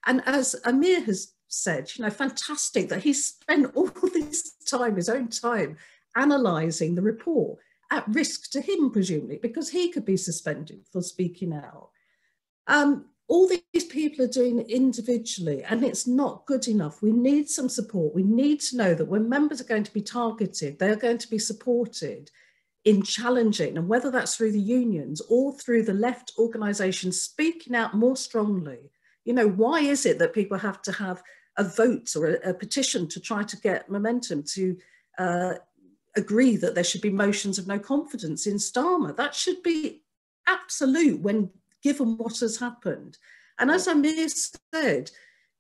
And as Amir has said, you know, fantastic that he spent all this time, his own time, analysing the report at risk to him, presumably, because he could be suspended for speaking out. Um, all these people are doing individually, and it's not good enough. We need some support. We need to know that when members are going to be targeted, they are going to be supported in challenging, and whether that's through the unions or through the left organisations speaking out more strongly. You know, why is it that people have to have a vote or a, a petition to try to get momentum to uh, agree that there should be motions of no confidence in Starmer. That should be absolute when given what has happened. And as Amir said,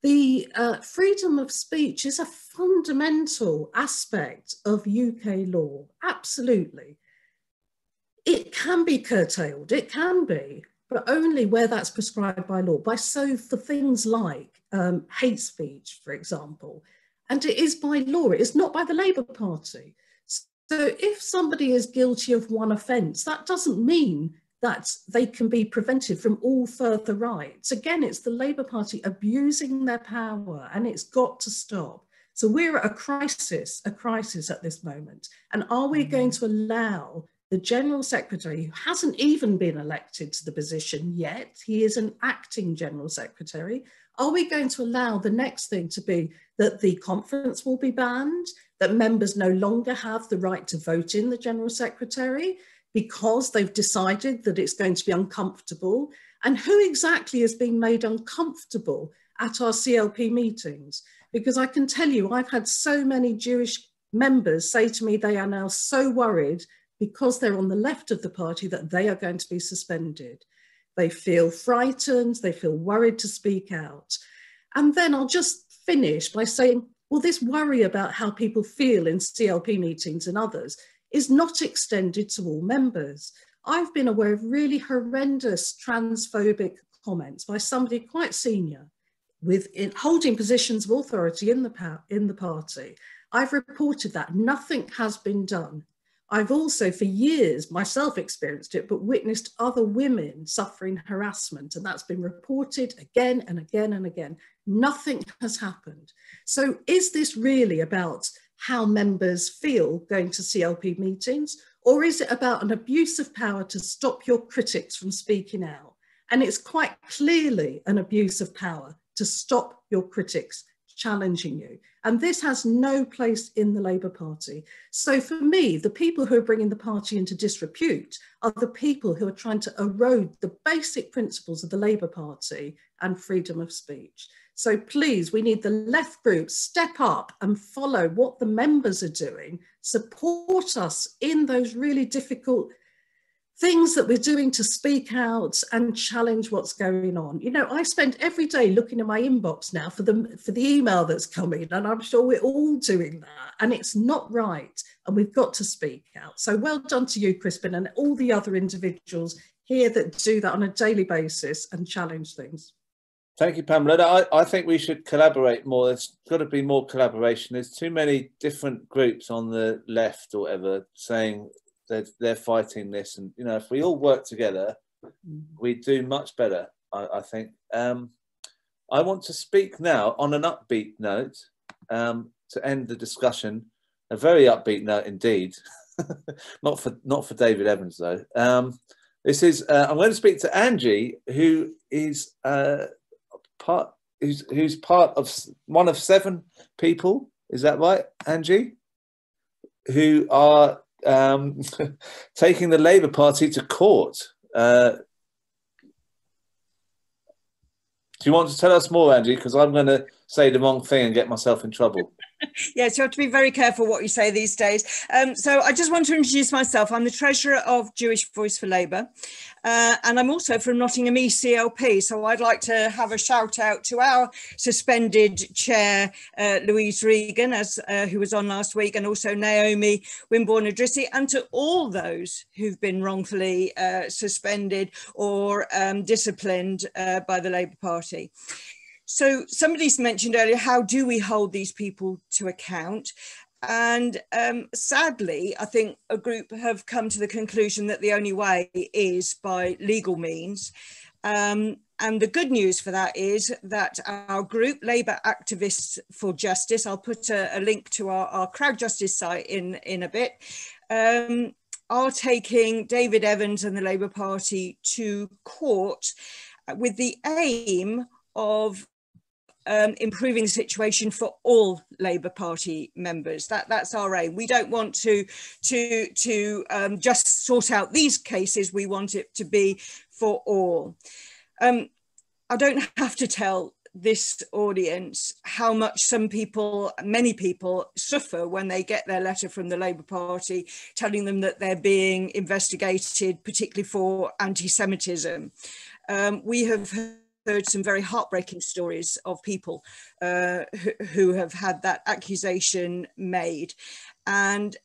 the uh, freedom of speech is a fundamental aspect of UK law, absolutely. It can be curtailed, it can be, but only where that's prescribed by law. By so for things like um, hate speech, for example, and it is by law, it is not by the Labour Party. So if somebody is guilty of one offence, that doesn't mean that they can be prevented from all further rights. Again, it's the Labour Party abusing their power and it's got to stop. So we're at a crisis, a crisis at this moment. And are we going mm. to allow the General Secretary, who hasn't even been elected to the position yet, he is an acting General Secretary. Are we going to allow the next thing to be that the conference will be banned, that members no longer have the right to vote in the General Secretary because they've decided that it's going to be uncomfortable? And who exactly is being made uncomfortable at our CLP meetings? Because I can tell you, I've had so many Jewish members say to me they are now so worried because they're on the left of the party that they are going to be suspended. They feel frightened, they feel worried to speak out. And then I'll just finish by saying, well, this worry about how people feel in CLP meetings and others is not extended to all members. I've been aware of really horrendous transphobic comments by somebody quite senior with holding positions of authority in the, in the party. I've reported that nothing has been done I've also, for years, myself experienced it, but witnessed other women suffering harassment, and that's been reported again and again and again. Nothing has happened. So, is this really about how members feel going to CLP meetings, or is it about an abuse of power to stop your critics from speaking out? And it's quite clearly an abuse of power to stop your critics challenging you. And this has no place in the Labour Party. So for me, the people who are bringing the party into disrepute are the people who are trying to erode the basic principles of the Labour Party and freedom of speech. So please, we need the left groups step up and follow what the members are doing, support us in those really difficult things that we're doing to speak out and challenge what's going on. You know, I spend every day looking in my inbox now for the for the email that's coming, and I'm sure we're all doing that. And it's not right, and we've got to speak out. So well done to you, Crispin, and all the other individuals here that do that on a daily basis and challenge things. Thank you, Pamela. I, I think we should collaborate more. There's got to be more collaboration. There's too many different groups on the left or whatever saying they're, they're fighting this. And, you know, if we all work together, we do much better, I, I think. Um, I want to speak now on an upbeat note um, to end the discussion. A very upbeat note indeed. not for not for David Evans though. Um, this is uh, I'm going to speak to Angie, who is uh, part who's who's part of one of seven people. Is that right, Angie? Who are um, taking the Labour Party to court. Uh, do you want to tell us more, Angie? Because I'm going to say the wrong thing and get myself in trouble. yes, you have to be very careful what you say these days. Um, so I just want to introduce myself. I'm the treasurer of Jewish Voice for Labour, uh, and I'm also from Nottingham East CLP. So I'd like to have a shout out to our suspended chair, uh, Louise Regan, as uh, who was on last week, and also Naomi Wimborne Idrissi, and to all those who've been wrongfully uh, suspended or um, disciplined uh, by the Labour Party. So somebody's mentioned earlier, how do we hold these people to account? And um, sadly, I think a group have come to the conclusion that the only way is by legal means. Um, and the good news for that is that our group, Labour Activists for Justice, I'll put a, a link to our, our, Crowd Justice site in, in a bit, um, are taking David Evans and the Labour Party to court with the aim of um, improving the situation for all Labour Party members. That, that's our aim. We don't want to, to, to um, just sort out these cases. We want it to be for all. Um, I don't have to tell this audience how much some people, many people, suffer when they get their letter from the Labour Party telling them that they're being investigated, particularly for anti Semitism. Um, we have heard some very heartbreaking stories of people uh, who, who have had that accusation made. And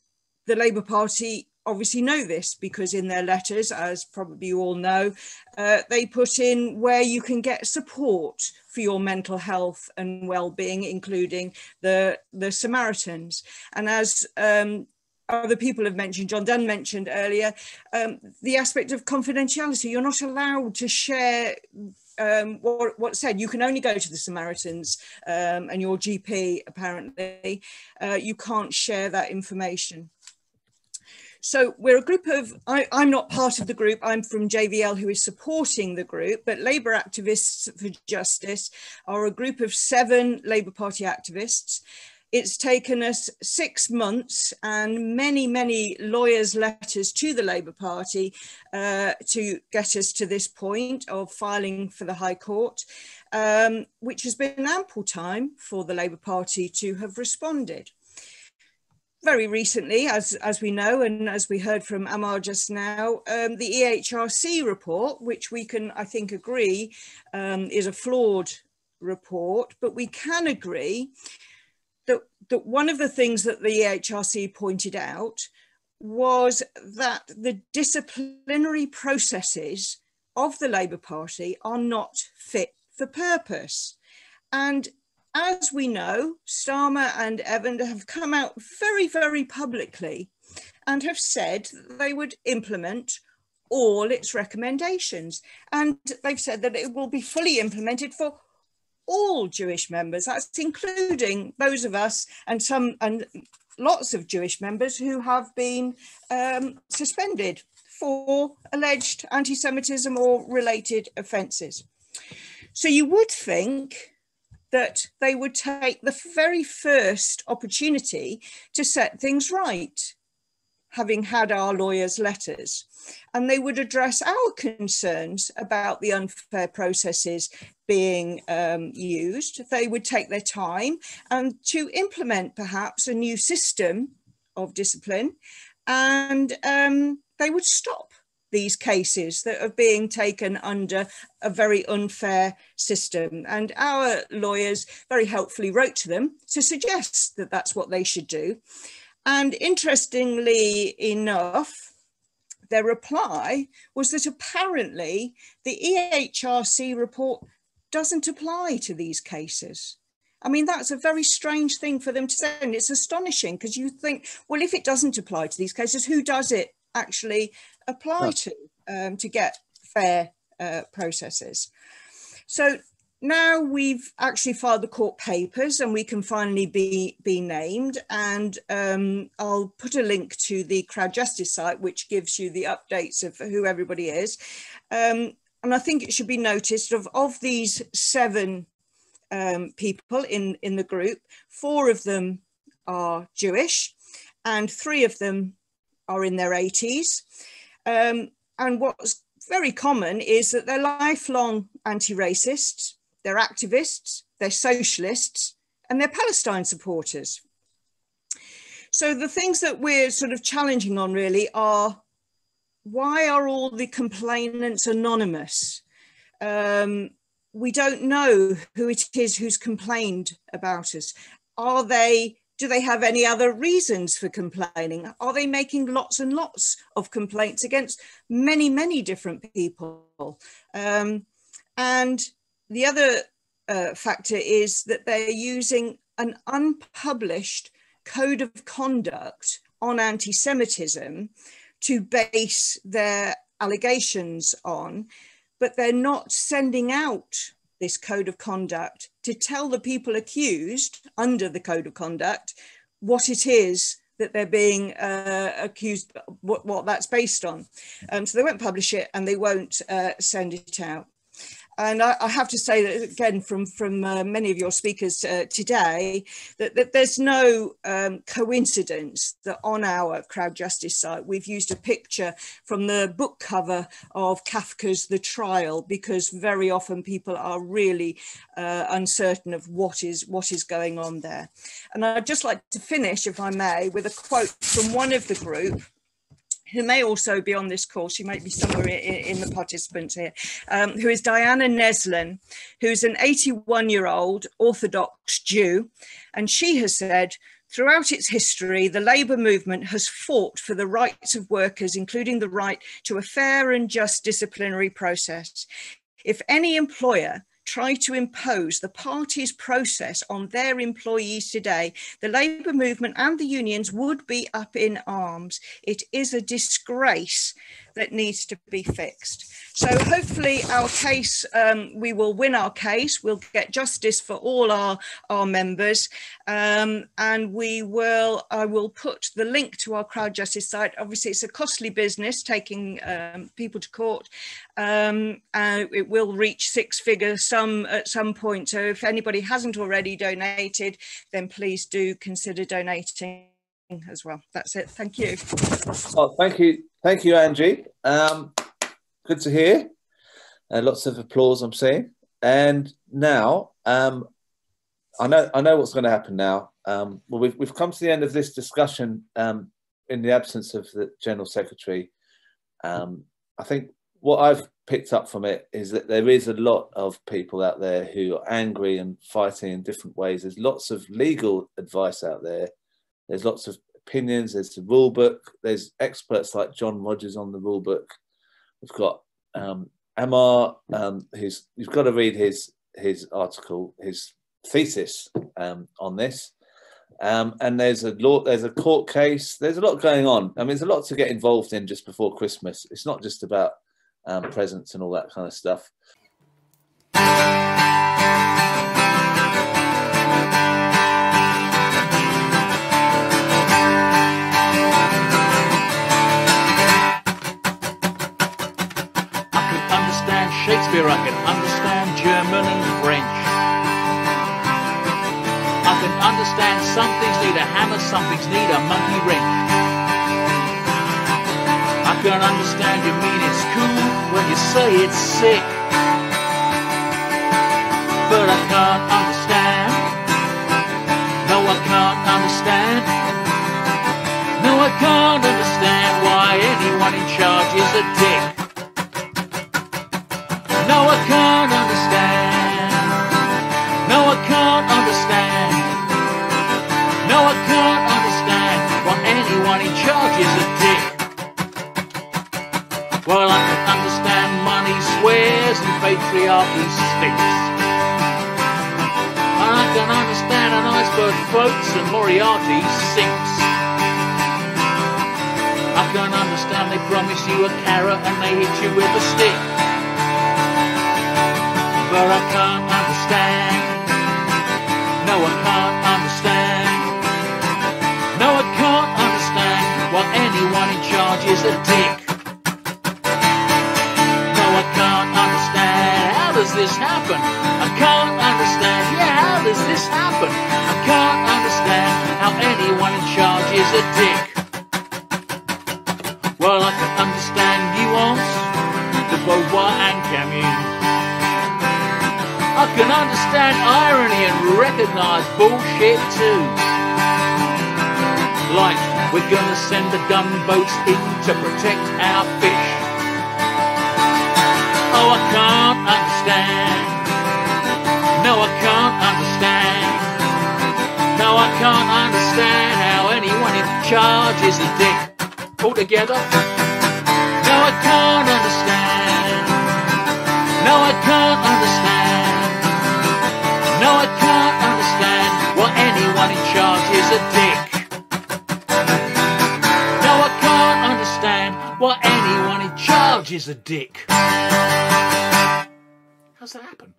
the Labour Party obviously know this because in their letters, as probably you all know, uh, they put in where you can get support for your mental health and well-being, including the, the Samaritans. And as um, other people have mentioned, John Dunn mentioned earlier, um, the aspect of confidentiality. You're not allowed to share um, what, what said, you can only go to the Samaritans um, and your GP, apparently. Uh, you can't share that information. So we're a group of, I, am not part of the group, I'm from JVL who is supporting the group, but Labour Activists for Justice are a group of seven Labour Party activists it's taken us six months and many, many lawyers' letters to the Labour Party uh, to get us to this point of filing for the High Court, um, which has been ample time for the Labour Party to have responded. Very recently, as, as we know, and as we heard from Amar just now, um, the EHRC report, which we can, I think, agree um, is a flawed report, but we can agree that, one of the things that the EHRC pointed out was that the disciplinary processes of the Labour Party are not fit for purpose. And as we know, Starmer and Evans have come out very, very publicly and have said they would implement all its recommendations. And they've said that it will be fully implemented for all Jewish members. That's including those of us and some and lots of Jewish members who have been um, suspended for alleged anti-Semitism or related offences. So you would think that they would take the very first opportunity to set things right, having had our lawyers' letters. And they would address our concerns about the unfair processes being um, used. They would take their time and to implement perhaps a new system of discipline and um, they would stop these cases that are being taken under a very unfair system. And our lawyers very helpfully wrote to them to suggest that that's what they should do. And interestingly enough, their reply was that apparently the EHRC report doesn't apply to these cases. I mean, that's a very strange thing for them to say. And it's astonishing because you think, well, if it doesn't apply to these cases, who does it actually apply right. to um, to get fair uh, processes. So now we've actually filed the court papers and we can finally be be named and um, I'll put a link to the crowd justice site which gives you the updates of who everybody is um, and I think it should be noticed of of these seven um, people in in the group four of them are Jewish and three of them are in their 80s. Um, and what's very common is that they're lifelong anti-racists, they're activists, they're socialists, and they're Palestine supporters. So the things that we're sort of challenging on really are why are all the complainants anonymous? Um, we don't know who it is who's complained about us. Are they do they have any other reasons for complaining? Are they making lots and lots of complaints against many, many different people? Um, and the other uh, factor is that they're using an unpublished code of conduct on anti Semitism to base their allegations on, but they're not sending out this code of conduct to tell the people accused under the code of conduct what it is that they're being uh, accused, what, what that's based on. Um, so they won't publish it and they won't uh, send it out. And I, I, have to say that again, from from uh, many of your speakers uh, today, that, that, there's no um, coincidence that on our crowd justice site we've used a picture from the book cover of Kafka's The Trial, because very often people are really uh, uncertain of what is what is going on there. And I'd just like to finish, if I may, with a quote from one of the group who may also be on this call, she might be somewhere in, in the participants here, um, who is Diana Neslen, who's an 81 year old Orthodox Jew. And she has said, Throughout its history, the labour movement has fought for the rights of workers, including the right to a fair and just disciplinary process. If any employer try to impose the party's process on their employees today, the labour movement and the unions would be up in arms. It is a disgrace that needs to be fixed. So hopefully our case, um, we will win our case, we'll get justice for all our, our members um, and we will, I will put the link to our crowd justice site. Obviously it's a costly business taking um, people to court um, and it will reach six figure some at some point. So if anybody hasn't already donated, then please do consider donating as well. That's it. Thank you. Oh, thank you. Thank you, Angie. Um, good to hear. Uh, lots of applause, I'm seeing. And now, um, I know I know what's going to happen now. Um, well, we've, we've come to the end of this discussion um, in the absence of the General Secretary. Um, I think what I've picked up from it is that there is a lot of people out there who are angry and fighting in different ways. There's lots of legal advice out there there's lots of opinions. There's the rule book. There's experts like John Rogers on the rule book. We've got um, Amar, um, who's you've got to read his his article, his thesis um, on this. Um, and there's a law, there's a court case. There's a lot going on. I mean, there's a lot to get involved in just before Christmas. It's not just about um, presents and all that kind of stuff. A hammer, some things need a monkey wrench. I can understand you mean it's cool when you say it's sick. But I can't understand. No, I can't understand. No, I can't understand why anyone in charge is a dick. No, I can't understand. Well, I can understand money swears and patriarchy stinks. I can understand an iceberg floats and Moriarty sinks. I can understand they promise you a carrot and they hit you with a stick but I can't understand. No, I can't understand. No, I can't understand why anyone in charge is a dick. This happen? I can't understand. Yeah, how does this happen? I can't understand how anyone in charge is a dick. Well, I can understand nuance, de Beauvoir and Camus. I can understand irony and recognize bullshit too. Like, we're gonna send the gunboats in to protect our fish. Oh, I can't understand. No, I can't understand. No, I can't understand how anyone in charge is a dick. All together? No, I can't understand. No, I can't understand. No, I can't understand why anyone in charge is a dick. No, I can't understand why in is a dick. How's that happen?